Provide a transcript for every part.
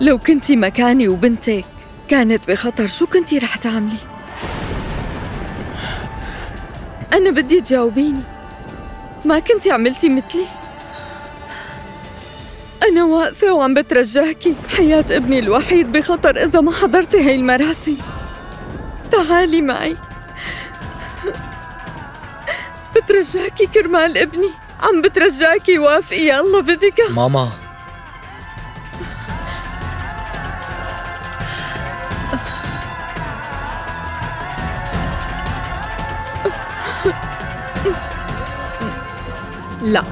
لو كنتي مكاني وبنتك كانت بخطر شو كنتي رح تعملي؟ أنا بدي تجاوبيني. ما كنتي عملتي مثلي؟ أنا واقفة وعم بترجاكي حياة ابني الوحيد بخطر إذا ما حضرتي هاي المراسم تعالي معي. بترجاكي كرمال ابني. عم بترجاكي وافقي. الله بدك. ماما. لا.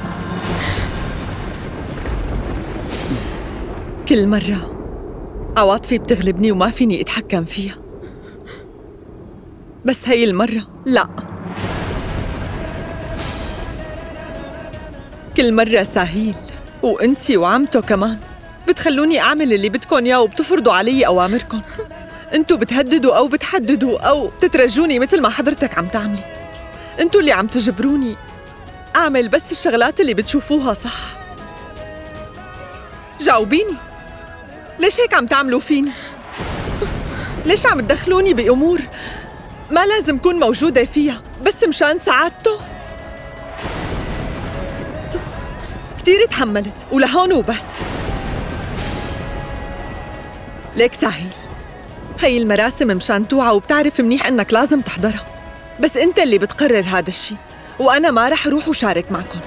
كل مرة عواطفي بتغلبني وما فيني أتحكم فيها. بس هي المرة لا. كل مرة ساهيل وأنتي وعمته كمان بتخلوني أعمل اللي بدكن إياه وبتفرضوا علي اوامركم أنتو بتهددوا أو بتحددوا أو بتترجوني مثل ما حضرتك عم تعملي. انتو اللي عم تجبروني. اعمل بس الشغلات اللي بتشوفوها صح. جاوبيني. ليش هيك عم تعملوا فيني؟ ليش عم تدخلوني بأمور ما لازم كون موجودة فيها بس مشان سعادته كتير تحملت ولهون وبس. ليك سهيل هي المراسم مشان توعى وبتعرف منيح إنك لازم تحضرها. بس انت اللي بتقرر هذا الشيء وأنا ما رح أروح وشارك معكم.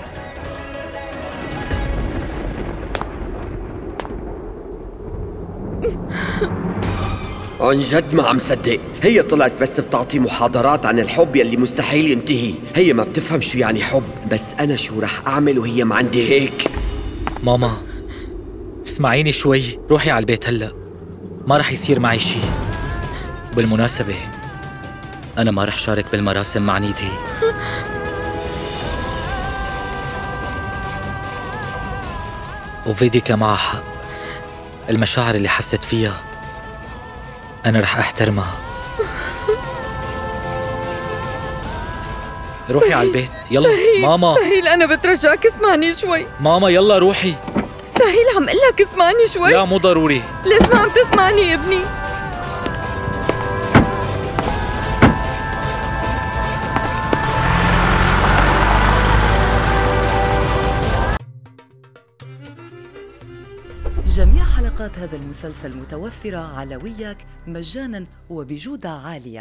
عن جد ما عم صدق. هي طلعت بس بتعطي محاضرات عن الحب يلي مستحيل ينتهي. هي ما بتفهم شو يعني حب بس أنا شو رح أعمل وهي ما عندي هيك. ماما اسمعيني شوي روحي على البيت هلأ. ما رح يصير معي شيء بالمناسبة أنا ما رح شارك بالمراسم مع نيدي وفيديكا معها حق المشاعر اللي حست فيها أنا رح أحترمها. روحي على البيت. يلا سهيل ماما. سهيل أنا بترجاك اسمعني شوي. ماما يلا روحي. سهيل عم قلك اسمعني شوي؟ لا مو ضروري. ليش ما عم تسمعني ابني؟ حلقات هذا المسلسل متوفرة على وياك مجانا وبجودة عالية.